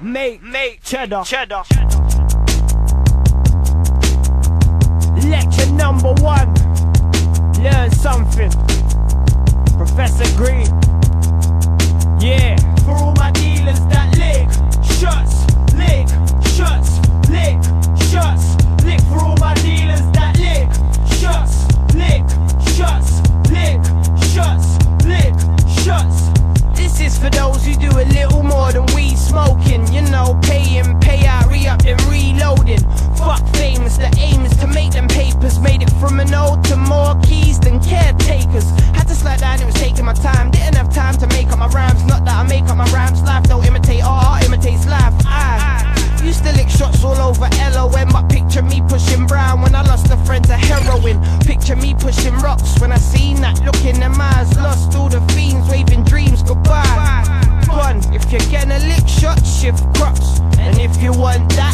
Make, make cheddar. cheddar. Lecture number one. Learn something. Professor Green. Yeah. For all my dealers that lick shots, lick shots, lick shots, lick. For all my dealers that lick shots, lick shots, lick shots, lick shots. This is for those who do a little more than weed smoking. Slide down, it was taking my time. Didn't have time to make up my rhymes. Not that I make up my rhymes. Life don't imitate art, art imitates life. I used to lick shots all over LOM, but picture me pushing brown when I lost a friend to heroin. Picture me pushing rocks when I seen that look in them eyes. Lost all the fiends, waving dreams goodbye. One, if you're gonna lick shots, shift crops. And if you want that,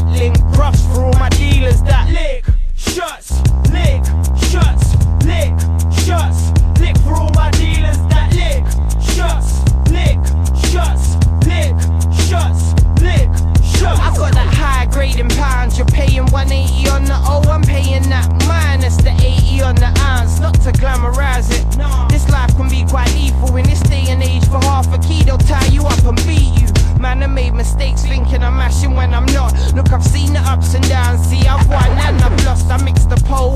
when I'm not. Look, I've seen the ups and downs. See, I've won and I've lost. I mixed the pole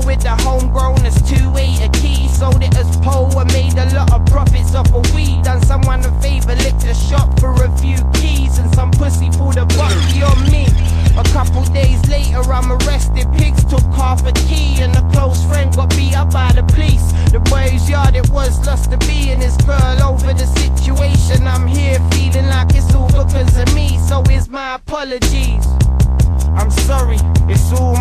apologies. I'm sorry, it's all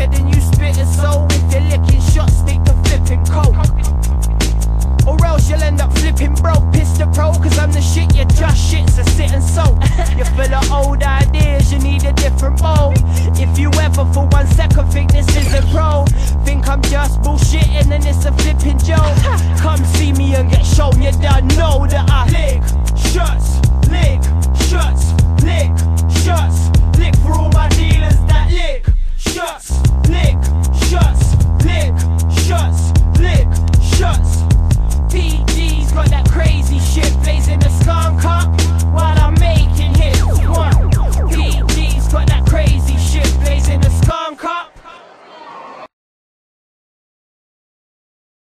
quicker than you spitting soul. If you're licking shots, stick to flipping coke. Or else you'll end up flipping broke, piss the pro, cause I'm the shit, you're just shit, so sit and soak. You're full of old ideas, you need a different bowl. If you ever for one second think this isn't pro, think I'm just bullshitting and it's a flipping joke. Come see me and get